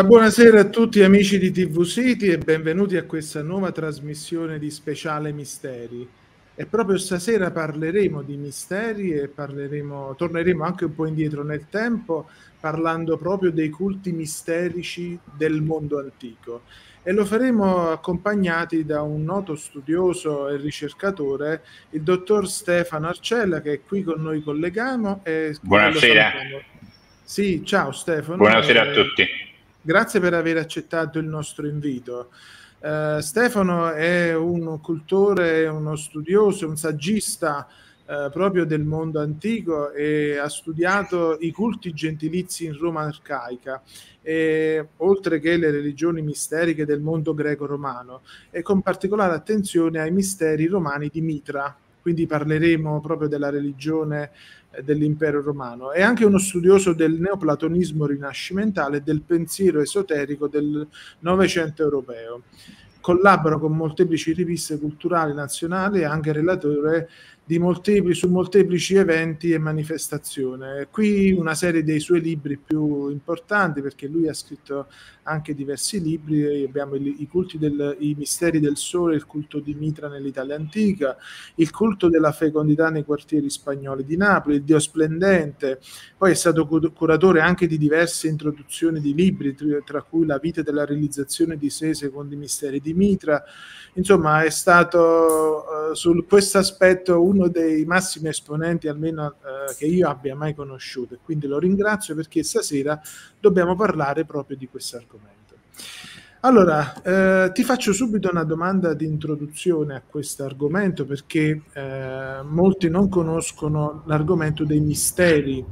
Allora, buonasera a tutti amici di TV City e benvenuti a questa nuova trasmissione di Speciale Misteri. E proprio stasera parleremo di misteri e parleremo, torneremo anche un po' indietro nel tempo parlando proprio dei culti misterici del mondo antico. E lo faremo accompagnati da un noto studioso e ricercatore, il dottor Stefano Arcella, che è qui con noi collegamo. E Buonasera. Sì, ciao Stefano. Buonasera a tutti. Grazie per aver accettato il nostro invito. Uh, Stefano è un cultore, uno studioso, un saggista uh, proprio del mondo antico e ha studiato i culti gentilizi in Roma arcaica, e, oltre che le religioni misteriche del mondo greco-romano, e con particolare attenzione ai misteri romani di Mitra. Quindi parleremo proprio della religione dell'impero romano. È anche uno studioso del neoplatonismo rinascimentale e del pensiero esoterico del Novecento europeo. Collabora con molteplici riviste culturali nazionali e anche relatore moltepli, su molteplici eventi e manifestazioni. Qui una serie dei suoi libri più importanti perché lui ha scritto anche diversi libri, abbiamo i, i del, i misteri del sole, il culto di Mitra nell'Italia antica, il culto della fecondità nei quartieri spagnoli di Napoli, il Dio splendente, poi è stato curatore anche di diverse introduzioni di libri, tra cui La vita della realizzazione di sé secondo i misteri di Mitra, insomma è stato uh, su questo aspetto uno dei massimi esponenti almeno uh, che io abbia mai conosciuto e quindi lo ringrazio perché stasera dobbiamo parlare proprio di questo argomento. Allora, eh, ti faccio subito una domanda di introduzione a questo argomento perché eh, molti non conoscono l'argomento dei misteri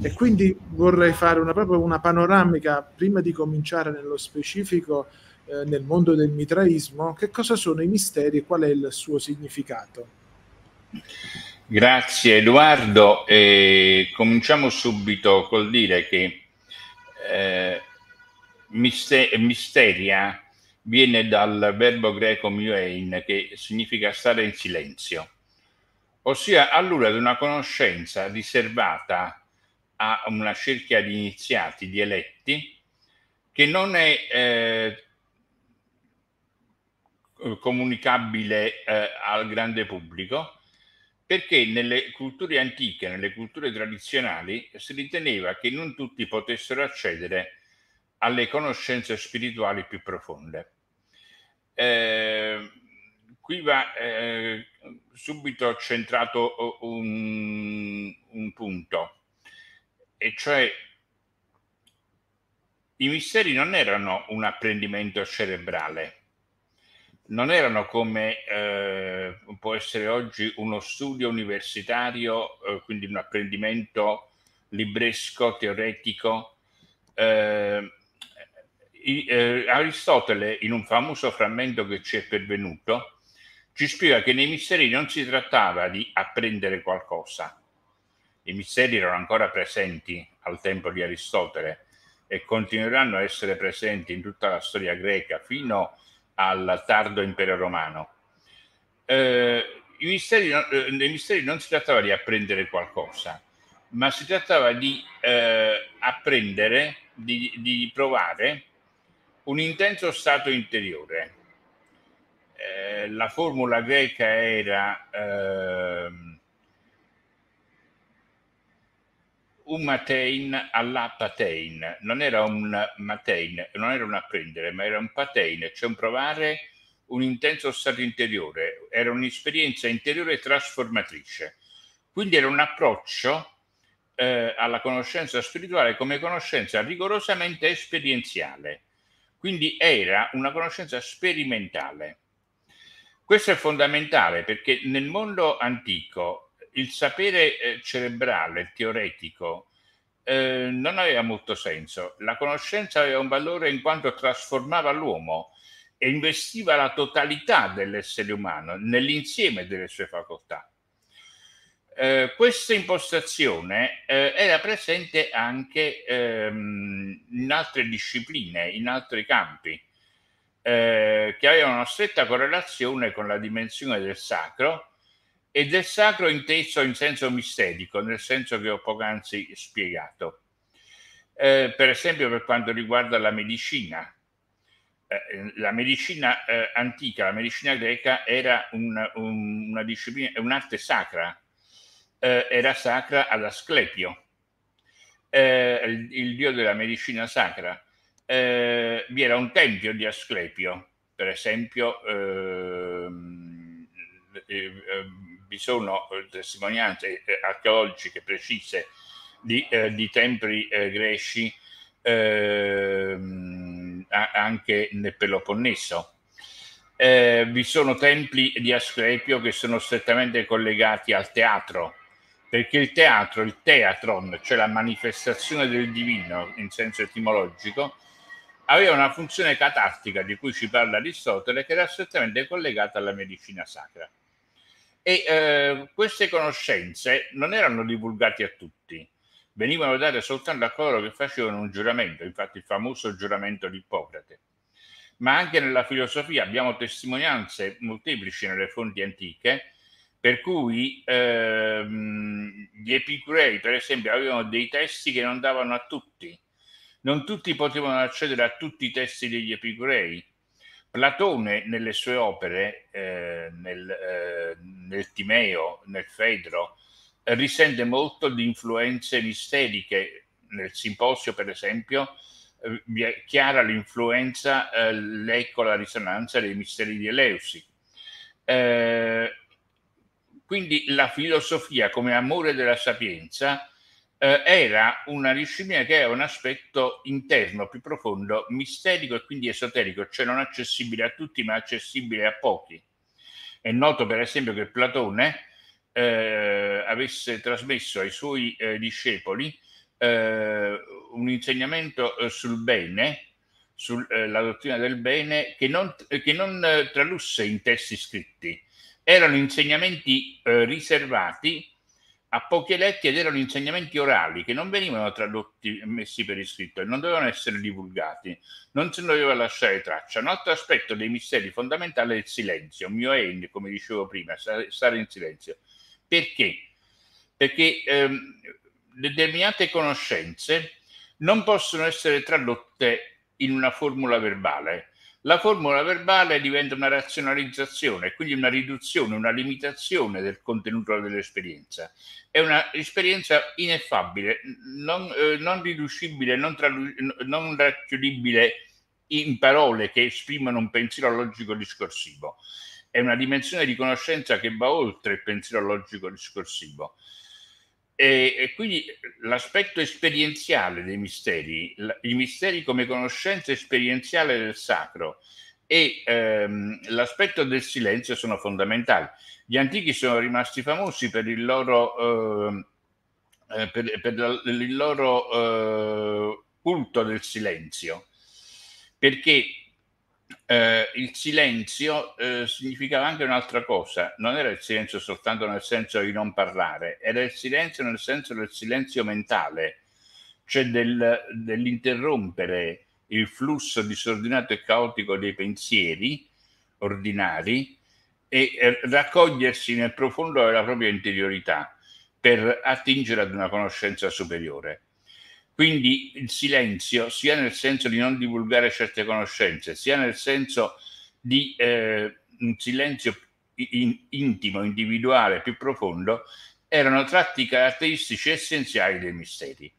e quindi vorrei fare una, proprio una panoramica prima di cominciare nello specifico eh, nel mondo del mitraismo, che cosa sono i misteri e qual è il suo significato? Grazie Edoardo, e cominciamo subito col dire che eh, misteria viene dal verbo greco mioein che significa stare in silenzio, ossia allora ad una conoscenza riservata a una cerchia di iniziati, di eletti, che non è eh, comunicabile eh, al grande pubblico, perché nelle culture antiche, nelle culture tradizionali, si riteneva che non tutti potessero accedere alle conoscenze spirituali più profonde. Eh, qui va eh, subito centrato un, un punto, e cioè i misteri non erano un apprendimento cerebrale, non erano come eh, può essere oggi uno studio universitario, eh, quindi un apprendimento libresco, teoretico. Eh, eh, Aristotele, in un famoso frammento che ci è pervenuto, ci spiega che nei misteri non si trattava di apprendere qualcosa. I misteri erano ancora presenti al tempo di Aristotele e continueranno a essere presenti in tutta la storia greca fino al tardo impero romano. Eh, misteri, eh, nei misteri non si trattava di apprendere qualcosa, ma si trattava di eh, apprendere, di, di provare un intenso stato interiore. Eh, la formula greca era eh, un matein alla patein, non era un matein, non era un apprendere, ma era un patein, cioè un provare un intenso stato interiore, era un'esperienza interiore trasformatrice. Quindi era un approccio eh, alla conoscenza spirituale come conoscenza rigorosamente esperienziale quindi era una conoscenza sperimentale. Questo è fondamentale perché nel mondo antico il sapere eh, cerebrale, teoretico, eh, non aveva molto senso. La conoscenza aveva un valore in quanto trasformava l'uomo e investiva la totalità dell'essere umano nell'insieme delle sue facoltà. Eh, questa impostazione eh, era presente anche ehm, in altre discipline, in altri campi, eh, che avevano una stretta correlazione con la dimensione del sacro e del sacro inteso in senso misterico, nel senso che ho poc'anzi spiegato. eh, per esempio per quanto riguarda la medicina. Eh, la medicina eh, antica, la medicina greca era un, un, una disciplina, un'arte sacra, eh, era sacra ad Asclepio, eh, il, il, dio della medicina sacra. Eh, vi era un tempio di Asclepio, per esempio ehm, vi sono testimonianze archeologiche precise di, eh, di templi eh, greci eh, anche nel Peloponneso. Eh, vi sono templi di Asclepio che sono strettamente collegati al teatro, perché il teatro, il teatron, cioè la manifestazione del divino in senso etimologico, aveva una funzione catartica di cui ci parla Aristotele che era strettamente collegata alla medicina sacra. E eh, queste conoscenze non erano divulgate a tutti, venivano date soltanto a coloro che facevano un giuramento, infatti il famoso giuramento di Ippocrate. Ma anche nella filosofia abbiamo testimonianze molteplici nelle fonti antiche, per cui ehm, gli epicurei, per esempio, avevano dei testi che non davano a tutti. Non tutti potevano accedere a tutti i testi degli epicurei. Platone nelle sue opere, eh, nel, eh, nel Timeo, nel Fedro, risente molto di influenze misteriche. Nel simposio, per esempio, vi è chiara l'influenza, eh, l'eco, la risonanza dei misteri di Eleusi. Eh, quindi la filosofia come amore della sapienza eh, era una disciplina che aveva un aspetto interno più profondo, misterico e quindi esoterico, cioè non accessibile a tutti ma accessibile a pochi. È noto per esempio che Platone eh, avesse trasmesso ai suoi eh, discepoli eh, un insegnamento eh, sul bene, sulla eh, dottrina del bene, che non, che non tradusse in testi scritti. Erano insegnamenti riservati a pochi eletti ed erano insegnamenti orali che non venivano tradotti e messi per iscritto e non dovevano essere divulgati, non ne doveva lasciare traccia. Un altro aspetto dei misteri fondamentali è il silenzio, mio end, come dicevo prima, stare in silenzio. Perché? Perché ehm, determinate conoscenze non possono essere tradotte in una formula verbale. La formula verbale diventa una razionalizzazione, quindi una riduzione, una limitazione del contenuto dell'esperienza. È un'esperienza ineffabile, non, eh, non riducibile, non, tradu- non racchiudibile in parole che esprimono un pensiero logico discorsivo è una dimensione di conoscenza che va oltre il pensiero logico discorsivo. E, e quindi l'aspetto esperienziale dei misteri, i misteri come conoscenza esperienziale del sacro e ehm, l'aspetto del silenzio sono fondamentali. Gli antichi sono rimasti famosi per il loro, ehm, eh, per, per il loro eh, culto del silenzio, perché eh, il silenzio eh, significava anche un'altra cosa, non era il silenzio soltanto nel senso di non parlare, era il silenzio nel senso del silenzio mentale, cioè del, dell'interrompere il flusso disordinato e caotico dei pensieri ordinari e eh, raccogliersi nel profondo della propria interiorità per attingere ad una conoscenza superiore. Quindi il silenzio, sia nel senso di non divulgare certe conoscenze, sia nel senso di eh, un silenzio in, intimo, individuale, più profondo, erano tratti caratteristici essenziali dei misteri.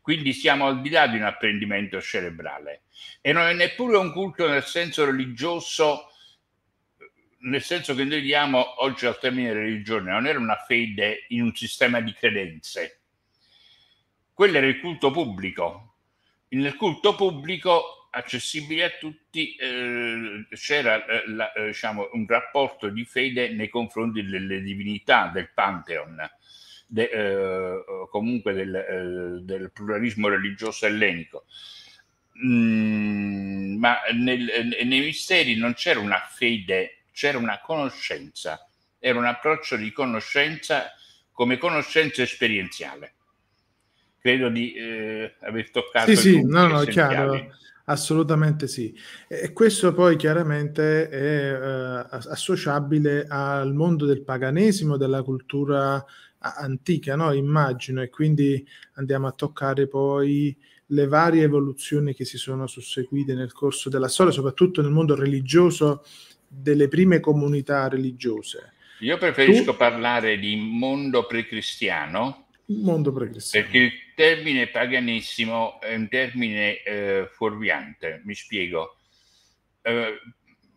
Quindi siamo al di là di un apprendimento cerebrale e non è neppure un culto nel senso religioso, nel senso che noi diamo oggi al termine religione, non era una fede in un sistema di credenze, quello era il culto pubblico. Nel culto pubblico, accessibile a tutti, eh, c'era eh, la, eh, diciamo, un rapporto di fede nei confronti delle divinità del Pantheon, de, eh, comunque del, eh, del, pluralismo religioso ellenico. Mm, ma nel, nei misteri non c'era una fede, c'era una conoscenza, era un approccio di conoscenza come conoscenza esperienziale credo di eh, aver toccato. Sì, sì, no, no, chiaro, assolutamente sì. E questo poi chiaramente è eh, associabile al mondo del paganesimo, della cultura antica, no? immagino, e quindi andiamo a toccare poi le varie evoluzioni che si sono susseguite nel corso della storia, soprattutto nel mondo religioso delle prime comunità religiose. Io preferisco tu? parlare di mondo precristiano. Mondo precristiano. Perché il termine paganissimo è un termine eh, fuorviante, mi spiego. Eh,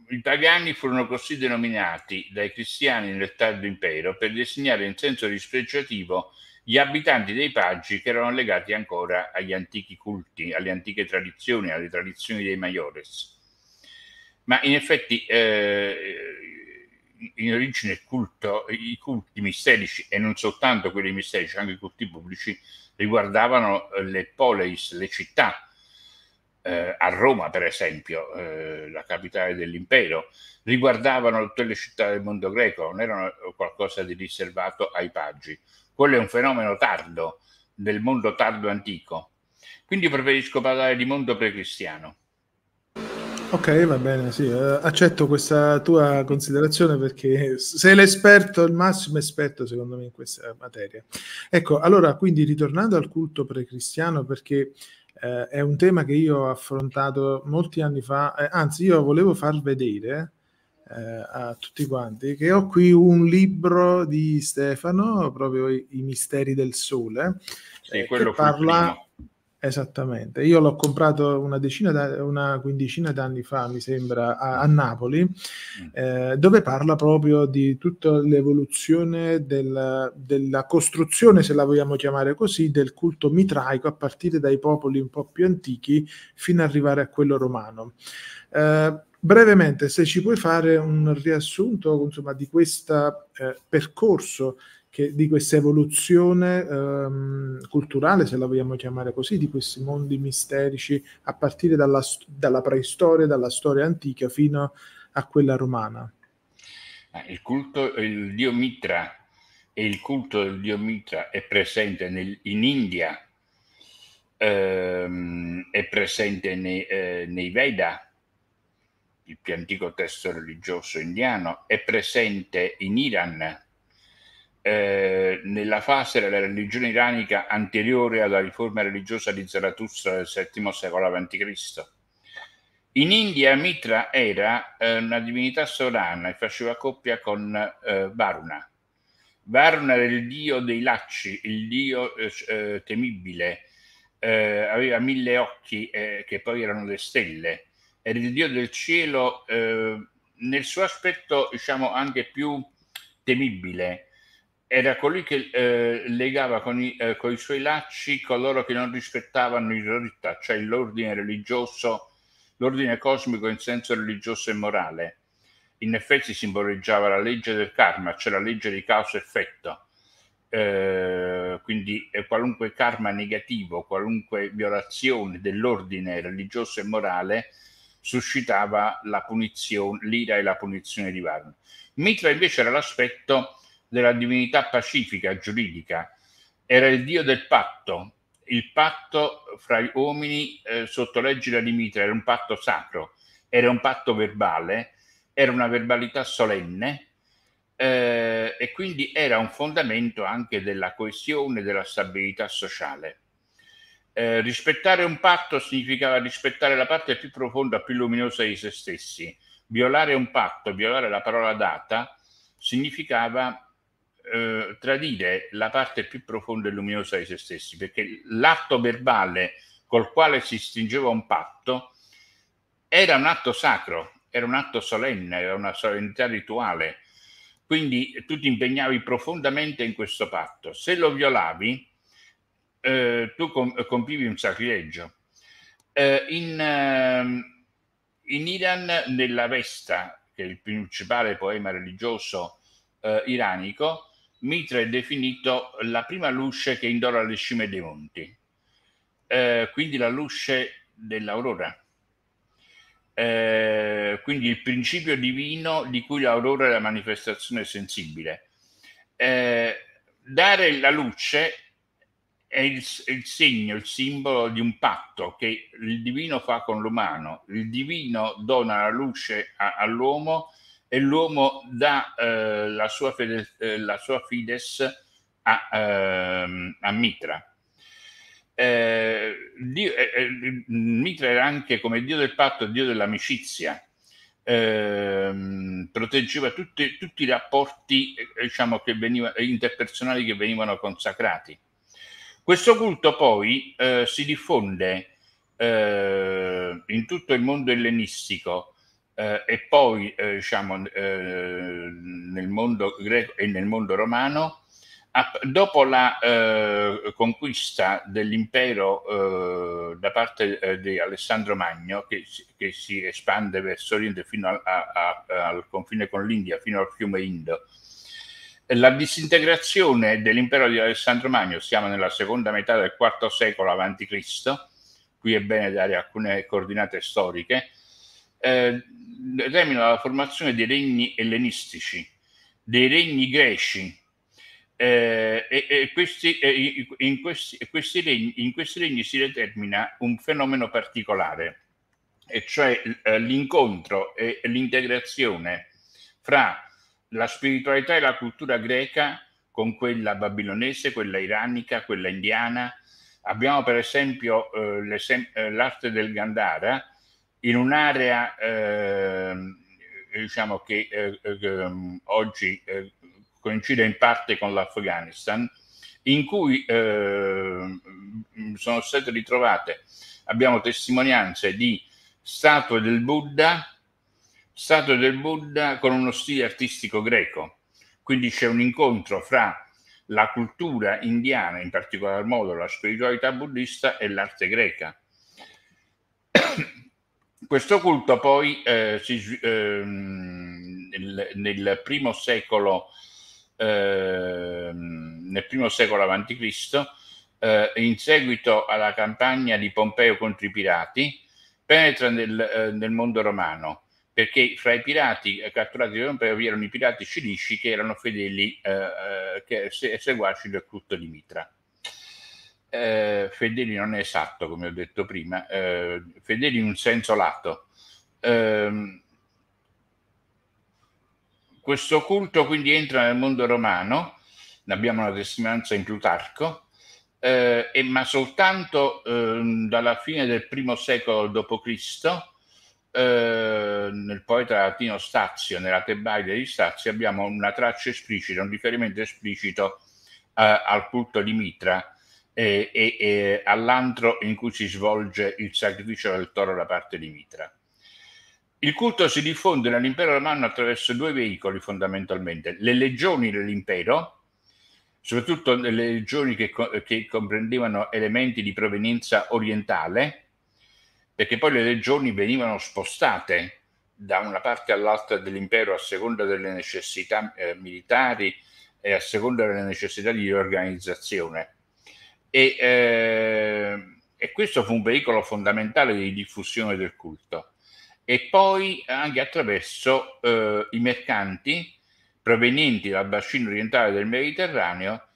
I pagani furono così denominati dai cristiani nel tardo impero per designare in senso dispregiativo gli abitanti dei paggi che erano legati ancora agli antichi culti, alle antiche tradizioni, alle tradizioni dei maiores. Ma in effetti eh, in origine culto, i culti misterici e non soltanto quelli misterici, anche i culti pubblici, riguardavano eh, le poleis, le città, eh, a Roma per esempio, eh, la capitale dell'impero, riguardavano tutte le città del mondo greco, non erano qualcosa di riservato ai paggi. Quello è un fenomeno tardo, del mondo tardo antico. Quindi preferisco parlare di mondo precristiano. Ok, va bene, sì, eh, accetto questa tua considerazione perché sei l'esperto, il massimo esperto secondo me in questa materia. Ecco, allora, quindi ritornando al culto precristiano, perché eh, è un tema che io ho affrontato molti anni fa, eh, anzi io volevo far vedere eh, a tutti quanti che ho qui un libro di Stefano, proprio I, I misteri del sole, sì, eh, che parla... Primo Esattamente, io l'ho comprato una decina, una quindicina d'anni fa, mi sembra, a, a Napoli, mm. eh, dove parla proprio di tutta l'evoluzione del, della costruzione, se la vogliamo chiamare così, del culto mitraico a partire dai popoli un po' più antichi fino ad arrivare a quello romano. Eh, brevemente, se ci puoi fare un riassunto insomma, di questo eh, percorso che, di questa evoluzione ehm, culturale, se la vogliamo chiamare così, di questi mondi misterici a partire dalla, dalla preistoria, dalla storia antica fino a quella romana. Il culto, il dio Mitra e il culto del dio Mitra è presente nel, in India, ehm, è presente nei, eh, nei Veda, il più antico testo religioso indiano, è presente in Iran, eh, nella fase della religione iranica anteriore alla riforma religiosa di Zarathustra del VII secolo a.C. In India Mitra era eh, una divinità sovrana e faceva coppia con eh, Varuna. Varuna era il dio dei lacci, il dio eh, eh, temibile, aveva mille occhi che poi erano le stelle, era il dio del cielo nel suo aspetto diciamo anche più temibile era colui che eh, legava con i, eh, con i, suoi lacci coloro che non rispettavano rita, cioè l'ordine religioso, l'ordine cosmico in senso religioso e morale. In effetti simboleggiava la legge del karma, cioè la legge di causa-effetto. Eh, quindi eh, qualunque karma negativo, qualunque violazione dell'ordine religioso e morale suscitava la punizione, l'ira e la punizione di Varna. Mitra invece era l'aspetto della divinità pacifica, giuridica, era il dio del patto, il patto fra gli uomini eh, sotto l'egida di Mitra, era un patto sacro, era un patto verbale, era una verbalità solenne eh, e quindi era un fondamento anche della coesione, della stabilità sociale. Eh, rispettare un patto significava rispettare la parte più profonda, più luminosa di se stessi. Violare un patto, violare la parola data, significava eh, tradire la parte più profonda e luminosa di se stessi, perché l'atto verbale col quale si stringeva un patto era un atto sacro, era un atto solenne, era una solennità rituale. Quindi tu ti impegnavi profondamente in questo patto. Se lo violavi, eh, tu com- compivi un sacrilegio. Eh, in, eh, in, Iran, nella Vesta, che è il principale poema religioso eh, iranico, Mitra è definito la prima luce che indora le cime dei monti, eh, quindi la luce dell'aurora. Eh, quindi il principio divino di cui l'aurora è la manifestazione sensibile. Eh, dare la luce è il, il, segno, il simbolo di un patto che il divino fa con l'umano. Il divino dona la luce a, all'uomo e l'uomo dà eh, la, sua fede, eh, la, sua fides a, ehm, a Mitra. Eh, Dio, eh, eh Mitra era anche come Dio del patto, Dio dell'amicizia, ehm, proteggeva tutti, tutti, i rapporti eh, diciamo, che veniva, interpersonali che venivano consacrati. Questo culto poi si diffonde in tutto il mondo ellenistico eh, e poi eh, diciamo, eh, nel mondo greco e nel mondo romano dopo la eh, conquista dell'impero eh, da parte eh, di Alessandro Magno, che, che, si espande verso oriente fino a, a, a, al confine con l'India, fino al fiume Indo, la disintegrazione dell'impero di Alessandro Magno, siamo nella seconda metà del IV secolo a.C., qui è bene dare alcune coordinate storiche, eh, determina la formazione dei regni ellenistici, dei regni greci, eh, e, e questi, eh, in, questi, questi regni, in, questi, regni, si determina un fenomeno particolare, e cioè eh, l'incontro e l'integrazione fra la spiritualità e la cultura greca con quella babilonese, quella iranica, quella indiana. Abbiamo per esempio eh, eh, l'arte del Gandhara in un'area ehm, diciamo che eh, ehm, oggi coincide in parte con l'Afghanistan, in cui eh, sono state ritrovate, abbiamo testimonianze di statue del Buddha, statue del Buddha con uno stile artistico greco. Quindi c'è un incontro fra la cultura indiana, in particolar modo la spiritualità buddista e l'arte greca. Questo culto poi eh, si, eh, nel, nel, primo secolo Ehm, nel primo secolo a.C., eh, in seguito alla campagna di Pompeo contro i pirati, penetra nel, eh, nel mondo romano, perché fra i pirati catturati da Pompeo vi erano i pirati cilici che erano fedeli eh, eh che, seguaci del culto di Mitra. Eh, fedeli non è esatto, come ho detto prima, eh, fedeli in un senso lato. Eh, questo culto quindi entra nel mondo romano, ne abbiamo una testimonianza in Plutarco, eh, e, ma soltanto eh, dalla fine del primo secolo d.C., eh, nel poeta latino Stazio, nella Tebaide di Stazio, abbiamo una traccia esplicita, un riferimento esplicito eh, al culto di Mitra e, e, e all'antro in cui si svolge il sacrificio del toro da parte di Mitra. Il culto si diffonde nell'impero romano attraverso due veicoli fondamentalmente, le legioni dell'impero, soprattutto le legioni che, che, comprendevano elementi di provenienza orientale, perché poi le legioni venivano spostate da una parte all'altra dell'impero a seconda delle necessità eh, militari e a seconda delle necessità di organizzazione. E, eh, e questo fu un veicolo fondamentale di diffusione del culto e poi anche attraverso eh, i mercanti provenienti dal bacino orientale del Mediterraneo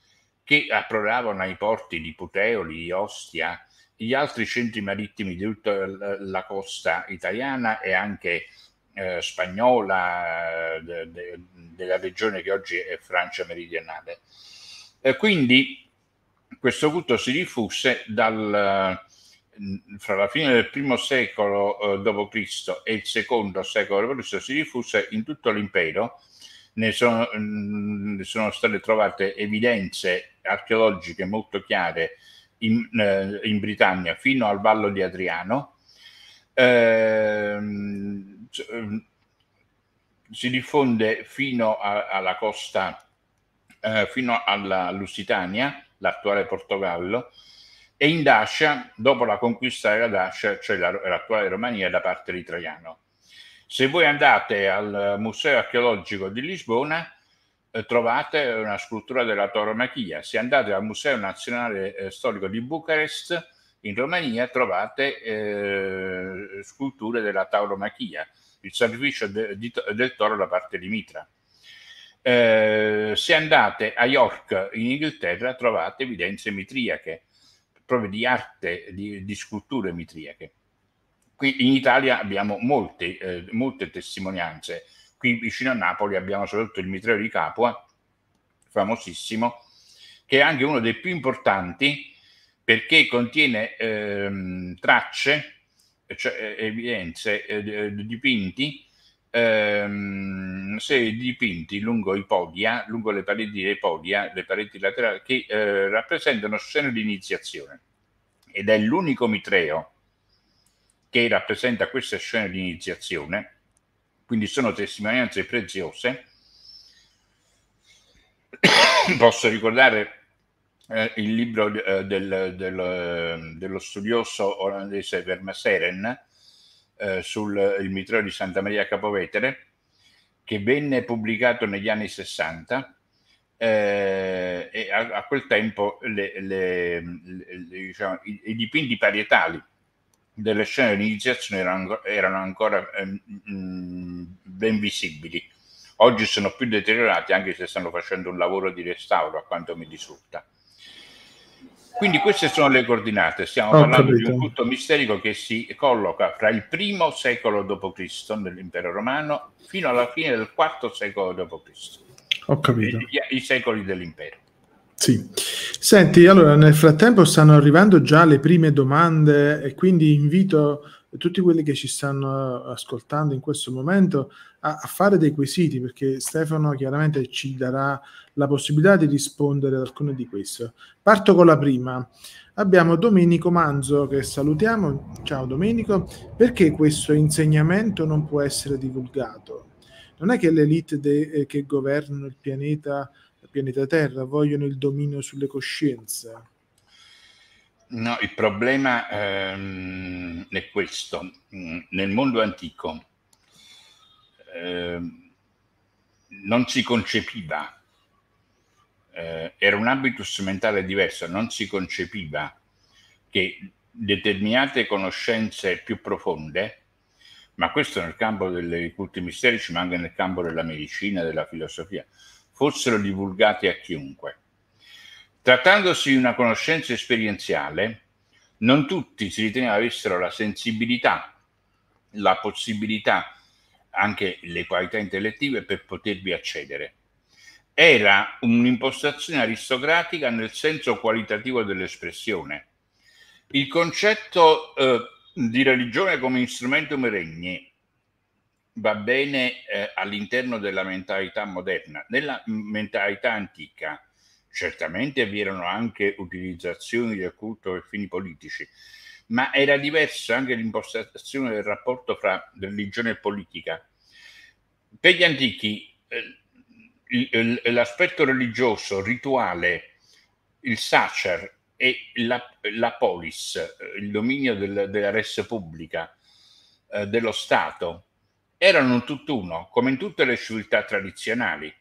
che approdavano ai porti di Puteoli, Ostia, gli altri centri marittimi di tutta la costa italiana e anche eh, spagnola de, de, della regione che oggi è Francia meridionale. Eh, quindi questo culto si diffuse dal, fra la fine del primo secolo eh, d.C. e il secondo secolo d.C. si diffuse in tutto l'impero. Ne sono, mh, sono, state trovate evidenze archeologiche molto chiare in, eh, in Britannia fino al Vallo di Adriano. Eh, si diffonde fino a, alla costa, eh, fino alla Lusitania, l'attuale Portogallo, e in Dacia, dopo la conquista della Dacia, cioè l'attuale Romania, da parte di Traiano. Se voi andate al Museo archeologico di Lisbona, eh, trovate una scultura della Tauromachia. Se andate al Museo Nazionale eh, Storico di Bucarest, in Romania, trovate eh, sculture della Tauromachia, il sacrificio de, di, del toro da parte di Mitra. Eh, se andate a York, in Inghilterra, trovate evidenze mitriache proprio di arte, di, di sculture mitriache. Qui in Italia abbiamo molte, eh, molte testimonianze. Qui vicino a Napoli abbiamo soprattutto il mitreo di Capua, famosissimo, che è anche uno dei più importanti perché contiene ehm, tracce, cioè eh, evidenze, eh, dipinti, ehm, una serie di dipinti lungo i podia, lungo le pareti dei podia, le pareti laterali, che eh, rappresentano scene di iniziazione. Ed è l'unico mitreo che rappresenta queste scene di iniziazione, quindi sono testimonianze preziose. Posso ricordare eh, il libro eh, del, del, dello studioso olandese Vermaseren eh, sul mitreo di Santa Maria Capovetere, che venne pubblicato negli anni 60 eh, e a, a, quel tempo le, le, le, diciamo, i, i, dipinti parietali delle scene di iniziazione erano, erano ancora eh, ben visibili. Oggi sono più deteriorati anche se stanno facendo un lavoro di restauro, a quanto mi risulta. Quindi queste sono le coordinate, stiamo Ho parlando capito. di un culto misterico che si colloca fra il primo secolo d.C. nell'impero romano fino alla fine del quarto secolo d.C. Ho capito. I, I, secoli dell'impero. Sì. Senti, allora nel frattempo stanno arrivando già le prime domande e quindi invito tutti quelli che ci stanno ascoltando in questo momento a, a fare dei quesiti perché Stefano chiaramente ci darà la possibilità di rispondere ad alcune di queste. Parto con la prima. Abbiamo Domenico Manzo che salutiamo. Ciao Domenico. Perché questo insegnamento non può essere divulgato? Non è che le elite de- eh, che governano il pianeta, il pianeta Terra vogliono il dominio sulle coscienze? No, il problema ehm, è questo. Mm, nel mondo antico ehm, non si concepiva eh, era un habitus mentale diverso, non si concepiva che determinate conoscenze più profonde, ma questo nel campo dei culti misterici, ma anche nel campo della medicina, della filosofia, fossero divulgate a chiunque. Trattandosi di una conoscenza esperienziale, non tutti si riteneva avessero la sensibilità, la possibilità, anche le qualità intellettive per potervi accedere era un'impostazione aristocratica nel senso qualitativo dell'espressione. Il concetto eh, di religione come instrumentum regni va bene eh, all'interno della mentalità moderna. Nella mentalità antica certamente vi erano anche utilizzazioni del culto per fini politici, ma era diversa anche l'impostazione del rapporto fra religione e politica. Per gli antichi eh, l'aspetto religioso, rituale, il sacer e la, la polis, il dominio del, della res pubblica, eh, dello Stato, erano tutt'uno, come in tutte le civiltà tradizionali.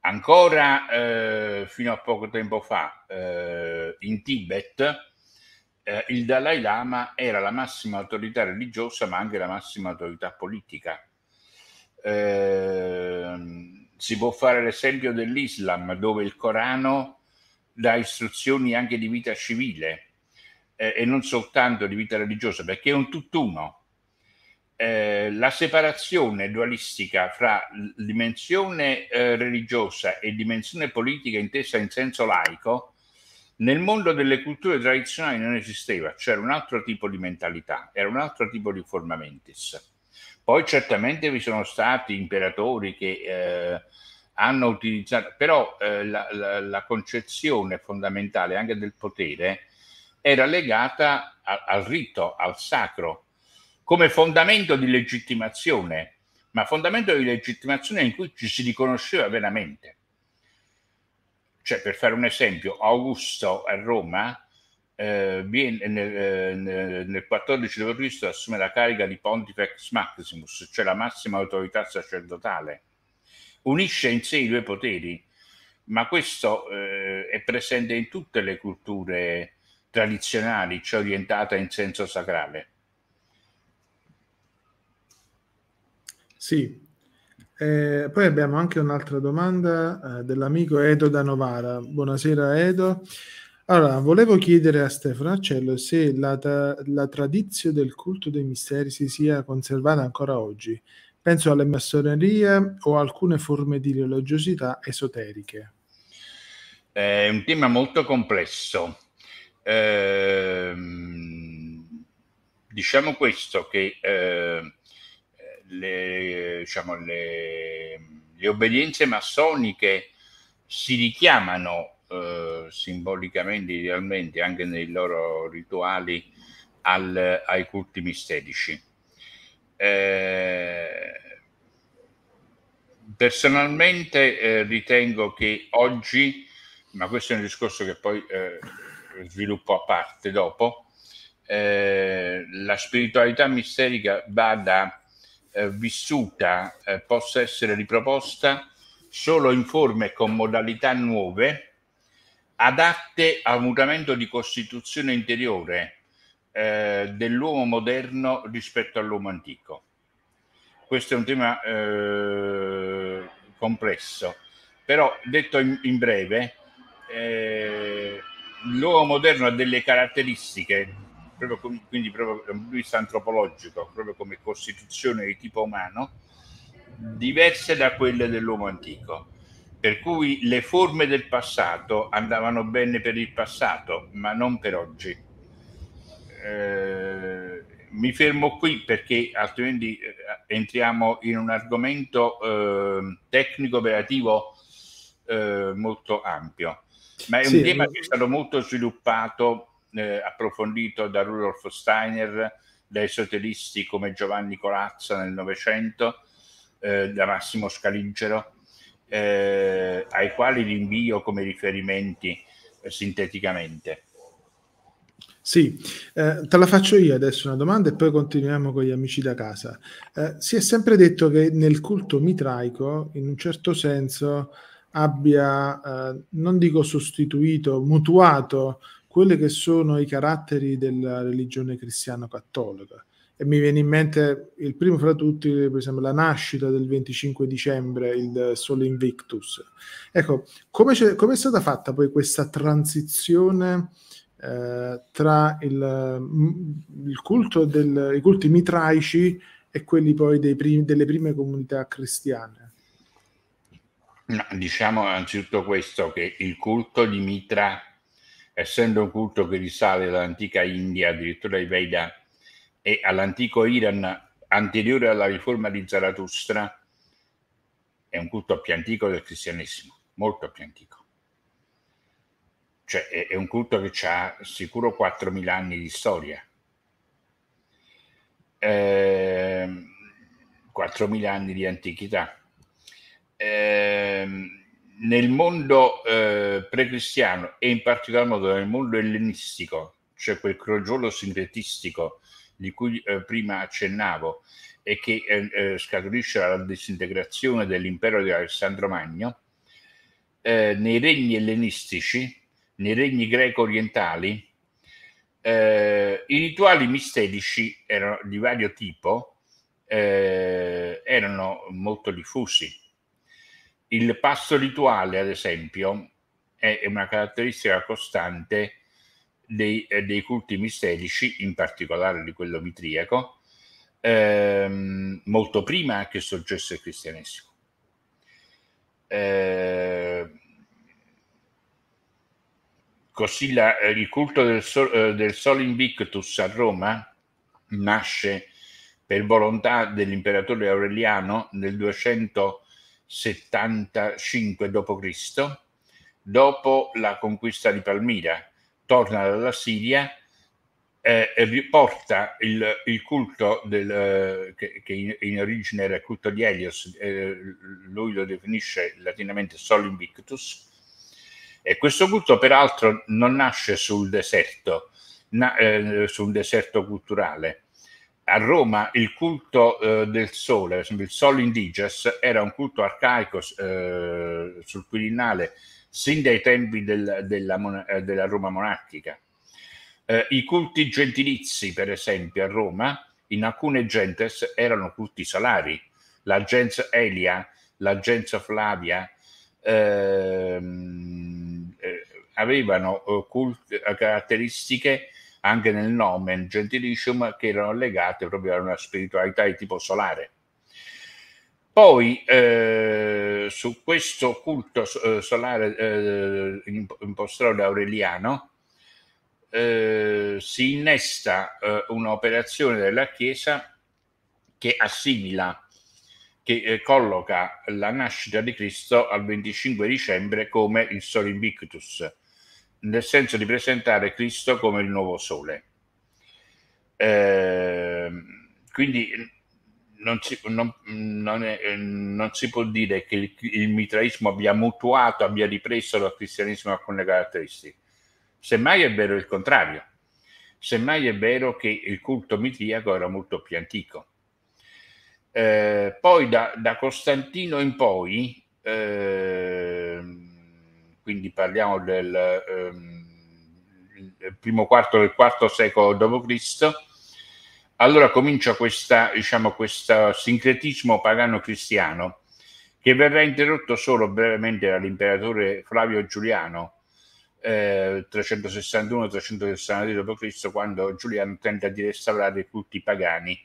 Ancora eh, fino a poco tempo fa eh, in Tibet eh, il Dalai Lama era la massima autorità religiosa ma anche la massima autorità politica. Eh, si può fare l'esempio dell'Islam, dove il Corano dà istruzioni anche di vita civile eh, e non soltanto di vita religiosa, perché è un tutt'uno. Eh, la separazione dualistica fra dimensione eh, religiosa e dimensione politica intesa in senso laico nel mondo delle culture tradizionali non esisteva, c'era un altro tipo di mentalità, era un altro tipo di formamentis. Poi certamente vi sono stati imperatori che eh, hanno utilizzato, però eh, la, la, la, concezione fondamentale anche del potere era legata a, al rito, al sacro, come fondamento di legittimazione, ma fondamento di legittimazione in cui ci si riconosceva veramente. Cioè, per fare un esempio, Augusto a Roma eh, viene, nel, eh, nel 14 d.C. assume la carica di Pontifex Maximus, cioè la massima autorità sacerdotale. Unisce in sé i due poteri, ma questo eh, è presente in tutte le culture tradizionali, cioè orientata in senso sacrale. Sì, eh, poi abbiamo anche un'altra domanda eh, dell'amico Edo da Novara. Buonasera Edo. Allora, volevo chiedere a Stefano Accello se la, tra- la tradizione del culto dei misteri si sia conservata ancora oggi. Penso alle massonerie o alcune forme di religiosità esoteriche. È un tema molto complesso. Ehm, diciamo questo che eh, le, diciamo, le, le, obbedienze massoniche si richiamano eh, simbolicamente, idealmente, anche nei loro rituali al, ai culti misterici. Eh, personalmente eh, ritengo che oggi, ma questo è un discorso che poi eh, sviluppo a parte dopo, eh, la spiritualità misterica vada eh, vissuta, eh, possa essere riproposta solo in forme e con modalità nuove, adatte al mutamento di costituzione interiore eh, dell'uomo moderno rispetto all'uomo antico. Questo è un tema eh, complesso, però detto in, in breve, eh, l'uomo moderno ha delle caratteristiche, proprio com- quindi proprio dal punto di vista antropologico, proprio come costituzione di tipo umano, diverse da quelle dell'uomo antico. Per cui le forme del passato andavano bene per il passato, ma non per oggi. Eh, mi fermo qui perché altrimenti eh, entriamo in un argomento eh, tecnico operativo eh, molto ampio. Ma è un sì, tema che è stato molto sviluppato, eh, approfondito da Rudolf Steiner, da esoteristi come Giovanni Colazza nel Novecento, eh, da Massimo Scaligero, eh, ai quali rinvio come riferimenti eh, sinteticamente. Sì, eh, te la faccio io adesso una domanda e poi continuiamo con gli amici da casa. Eh, si è sempre detto che nel culto mitraico, in un certo senso, abbia, eh, non dico sostituito, mutuato quelli che sono i caratteri della religione cristiano-cattolica. E mi viene in mente il primo fra tutti, per esempio, la nascita del 25 dicembre, il Sole Invictus. Ecco, come, come è stata fatta poi questa transizione eh, tra il, il culto del, i culti mitraici e quelli poi prim, delle prime comunità cristiane? No, diciamo anzitutto questo, che il culto di Mitra, essendo un culto che risale all'antica India, addirittura ai Veda, e all'antico Iran anteriore alla riforma di Zarathustra, è un culto più antico del cristianesimo, molto più antico. Cioè è, è un culto che ha sicuro 4.000 anni di storia. Eh, 4.000 anni di antichità eh, nel mondo eh, precristiano e in particolar modo nel mondo ellenistico, cioè quel crogiolo sintetistico di cui eh, prima accennavo e che eh, eh, scaturisce dalla disintegrazione dell'impero di Alessandro Magno, eh, nei regni ellenistici, nei regni greco-orientali, i rituali mistetici erano di vario tipo, erano molto diffusi il passo rituale, ad esempio, è una caratteristica costante dei, eh, dei culti misterici, in particolare di quello mitriaco, ehm, molto prima che sorgesse il cristianesimo. Eh, così la, il culto del, Sol, eh, del Sol Invictus a Roma nasce per volontà dell'imperatore Aureliano nel 200 75 d.C., dopo la conquista di Palmira, torna dalla Siria eh, e riporta il, il culto del, che, che in, in, origine era il culto di Helios, eh, lui lo definisce latinamente Sol Invictus, e questo culto peraltro non nasce sul deserto, na, eh, su un deserto culturale, a Roma il culto eh, del sole, per esempio il Sol Indiges, era un culto arcaico eh, sul Quirinale sin dai tempi del, della, eh, della, Roma monarchica. Eh, I culti gentilizi, per esempio, a Roma, in alcune gentes erano culti solari. La gens Elia, la gens Flavia, ehm, eh, avevano eh, culti, caratteristiche anche nel nomen gentilicium che erano legate proprio a una spiritualità di tipo solare. Poi eh, su questo culto eh, solare eh, impostato da Aureliano eh, si innesta eh, un'operazione della Chiesa che assimila, che eh, colloca la nascita di Cristo al 25 dicembre come il Sole Invictus, nel senso di presentare Cristo come il nuovo Sole. Eh, quindi non si, non, non, è, non si, può dire che il, il, mitraismo abbia mutuato, abbia ripreso dal cristianesimo alcune caratteristiche. Semmai è vero il contrario. Semmai è vero che il culto mitriaco era molto più antico. Eh, poi da, da, Costantino in poi, eh, quindi parliamo del eh, primo quarto del quarto secolo d.C., allora comincia questa, diciamo, questo sincretismo pagano-cristiano che verrà interrotto solo brevemente dall'imperatore Flavio Giuliano eh, 361-362 d.C. quando Giuliano tenta di restaurare i culti pagani,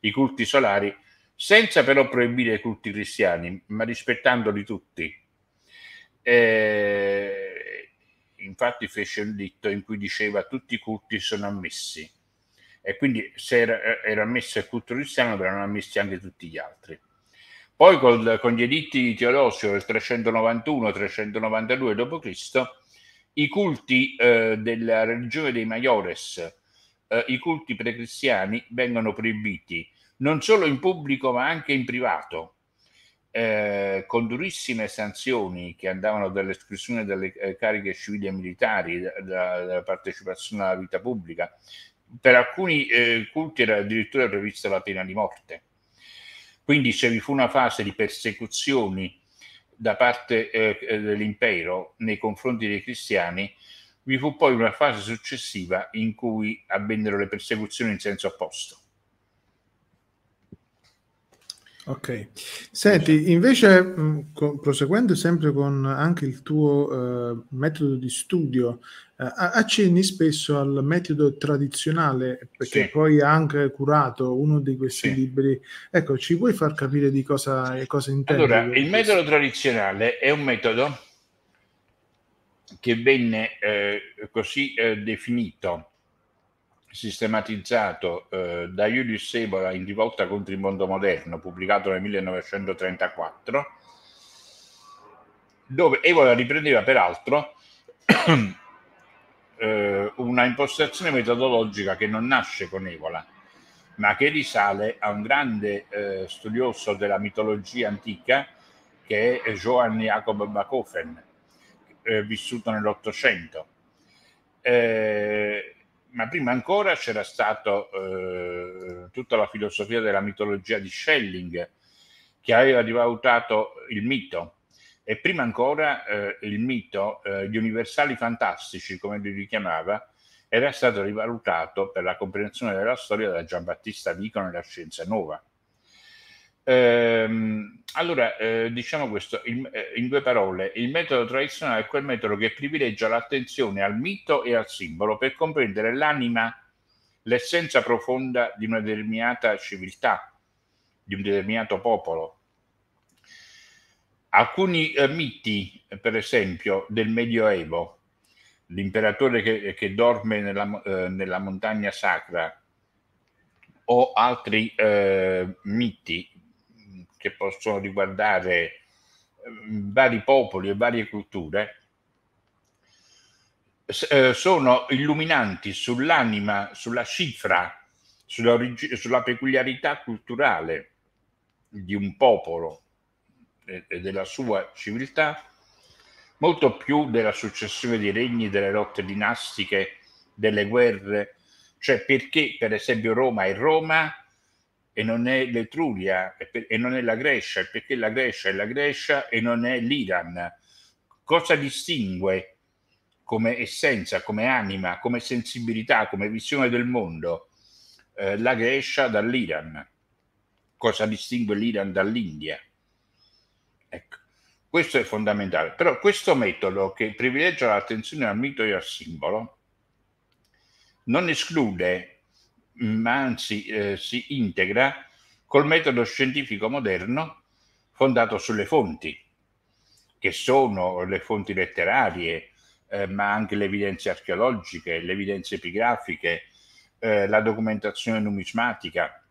i culti solari, senza però proibire i culti cristiani, ma rispettandoli tutti. Eh, infatti fece un ditto in cui diceva tutti i culti sono ammessi e quindi se era, era ammesso il culto cristiano verranno ammessi anche tutti gli altri. Poi col, con gli editti di Teodosio del 391-392 d.C., i culti eh, della religione dei Maiores, eh, i culti precristiani, vengono proibiti non solo in pubblico ma anche in privato, eh, con durissime sanzioni che andavano dall'esclusione delle eh, cariche civili e militari, dalla partecipazione alla vita pubblica, per alcuni eh, culti era addirittura prevista la pena di morte. Quindi se vi fu una fase di persecuzioni da parte eh, dell'impero nei confronti dei cristiani, vi fu poi una fase successiva in cui avvennero le persecuzioni in senso opposto. Ok, senti, invece mh, con, proseguendo sempre con anche il tuo uh, metodo di studio, uh, accenni spesso al metodo tradizionale, perché sì. poi hai anche curato uno di questi sì. libri. Ecco, ci puoi far capire di cosa, cosa intendi? Allora, il metodo tradizionale è un metodo che venne eh, così eh, definito sistematizzato eh, da Julius Sebola in Rivolta contro il mondo moderno, pubblicato nel 1934, dove Evola riprendeva peraltro eh, una impostazione metodologica che non nasce con Evola, ma che risale a un grande eh, studioso della mitologia antica che è Johann Jacob Bachofen, eh, vissuto nell'Ottocento. Eh, ma prima ancora c'era stata eh, tutta la filosofia della mitologia di Schelling che aveva rivalutato il mito e prima ancora eh, il mito, eh, gli universali fantastici come li richiamava, era stato rivalutato per la comprensione della storia da Giambattista Vico nella Scienza Nuova. Ehm, allora, eh, diciamo questo il, eh, in due parole, il metodo tradizionale è quel metodo che privilegia l'attenzione al mito e al simbolo per comprendere l'anima, l'essenza profonda di una determinata civiltà, di un determinato popolo. Alcuni eh, miti, per esempio, del Medioevo, l'imperatore che, che dorme nella, eh, nella, montagna sacra, o altri eh, miti che possono riguardare ehm, vari popoli e varie culture, eh, sono illuminanti sull'anima, sulla cifra, sulla, sulla peculiarità culturale di un popolo e della sua civiltà, molto più della successione dei regni, delle lotte dinastiche, delle guerre, cioè perché per esempio Roma è Roma e non è l'Etruria e non è la Grecia, perché la Grecia è la Grecia e non è l'Iran. Cosa distingue come essenza, come anima, come sensibilità, come visione del mondo eh, la Grecia dall'Iran? Cosa distingue l'Iran dall'India? Ecco, questo è fondamentale. Però questo metodo che privilegia l'attenzione al mito e al simbolo non esclude ma anzi eh, si integra col metodo scientifico moderno fondato sulle fonti, che sono le fonti letterarie, eh, ma anche le evidenze archeologiche, le evidenze epigrafiche, eh, la documentazione numismatica,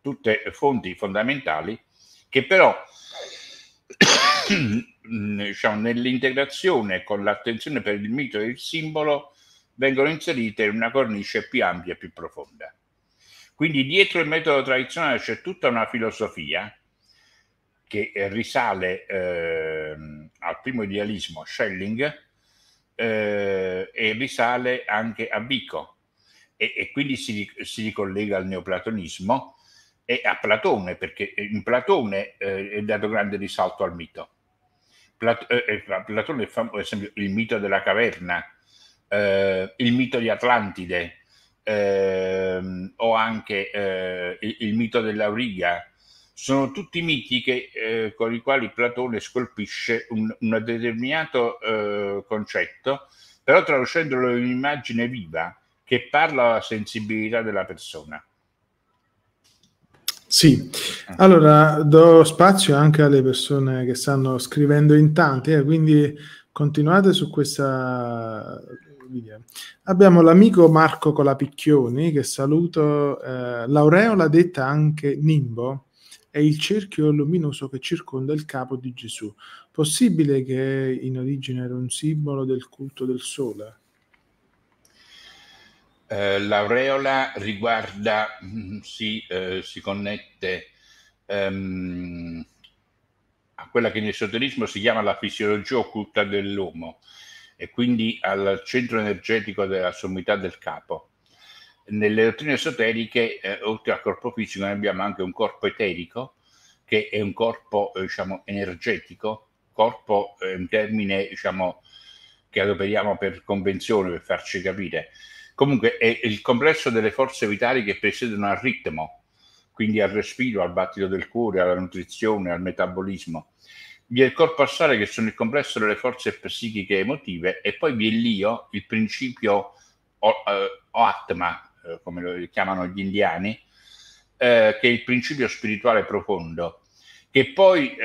tutte fonti fondamentali che però diciamo, nell'integrazione con l'attenzione per il mito e il simbolo vengono inserite in una cornice più ampia e più profonda. Quindi dietro il metodo tradizionale c'è tutta una filosofia che risale eh, al primo idealismo, Schelling, eh, e risale anche a Vico, e, e quindi si, si, ricollega al neoplatonismo e a Platone, perché in Platone eh, è dato grande risalto al mito. Eh, eh Platone fa, per esempio, il mito della caverna, eh, il mito di Atlantide, ehm, o anche eh, il, il, mito dell'Auriga, sono tutti miti che, eh, con i quali Platone scolpisce un, un determinato concetto, però traducendolo in un'immagine viva che parla alla sensibilità della persona. Sì, allora do spazio anche alle persone che stanno scrivendo in tanti, eh, quindi continuate su questa video. Abbiamo l'amico Marco Colapicchioni che saluto, eh, l'aureola detta anche nimbo è il cerchio luminoso che circonda il capo di Gesù. Possibile che in origine era un simbolo del culto del sole? Eh, l'aureola riguarda, mm, si, eh, si connette ehm, a quella che nell'esoterismo si chiama la fisiologia occulta dell'uomo e quindi al centro energetico della sommità del capo. Nelle dottrine esoteriche, eh, oltre al corpo fisico, noi abbiamo anche un corpo eterico, che è un corpo eh, diciamo, energetico, corpo è un termine diciamo, che adoperiamo per convenzione, per farci capire, Comunque è il complesso delle forze vitali che presiedono al ritmo, quindi al respiro, al battito del cuore, alla nutrizione, al metabolismo. Vi è il corpo astale che sono il complesso delle forze psichiche e emotive e poi vi è l'io, il principio o, uh, o atma, uh, come lo chiamano gli indiani, uh, che è il principio spirituale profondo, che poi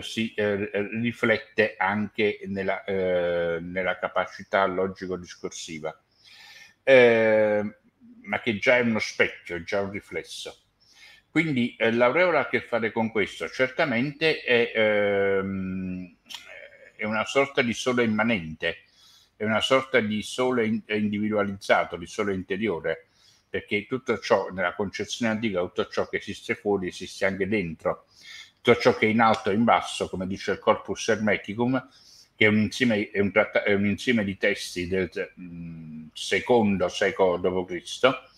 si riflette anche nella, nella capacità logico-discorsiva ma che già è uno specchio, già un riflesso. Quindi eh, l'aureola ha a che fare con questo, certamente è, ehm, è, una sorta di sole immanente, è una sorta di sole individualizzato, di sole interiore, perché tutto ciò, nella concezione antica, tutto ciò che esiste fuori esiste anche dentro, tutto ciò che è in alto e in basso, come dice il corpus hermeticum, che è un insieme, è un tratta, è un insieme di testi del mh, mm, secondo secolo d.C.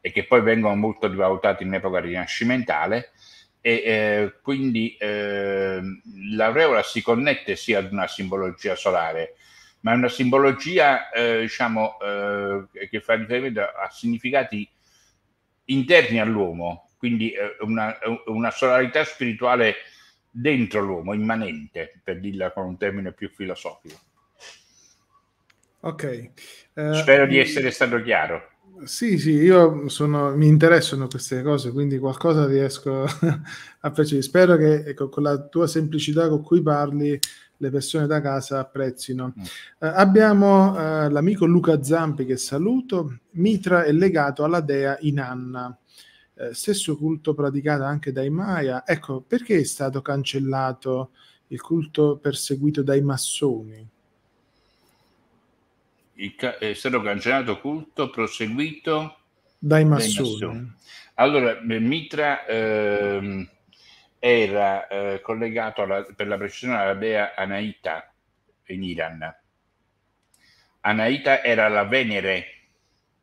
e che poi vengono molto rivalutati in epoca rinascimentale e eh, quindi eh, l'aureola si connette sia ad una simbologia solare ma è una simbologia eh, diciamo eh, che fa riferimento a significati interni all'uomo quindi eh, una, una solarità spirituale dentro l'uomo, immanente, per dirla con un termine più filosofico. Ok. Uh, Spero di essere stato chiaro. Sì, sì, io sono, mi interessano queste cose, quindi qualcosa riesco a percepire. Spero che ecco, con la tua semplicità con cui parli le persone da casa apprezzino. Mm. Uh, abbiamo uh, l'amico Luca Zampi che saluto. Mitra è legato alla dea Inanna eh, stesso culto praticato anche dai Maya. Ecco, perché è stato cancellato il culto perseguito dai massoni? Ca- è stato cancellato culto proseguito dai massoni. Dai massoni. Allora, Mitra ehm, era eh, collegato alla, per la precisione alla dea Anaita in Iran. Anaita era la Venere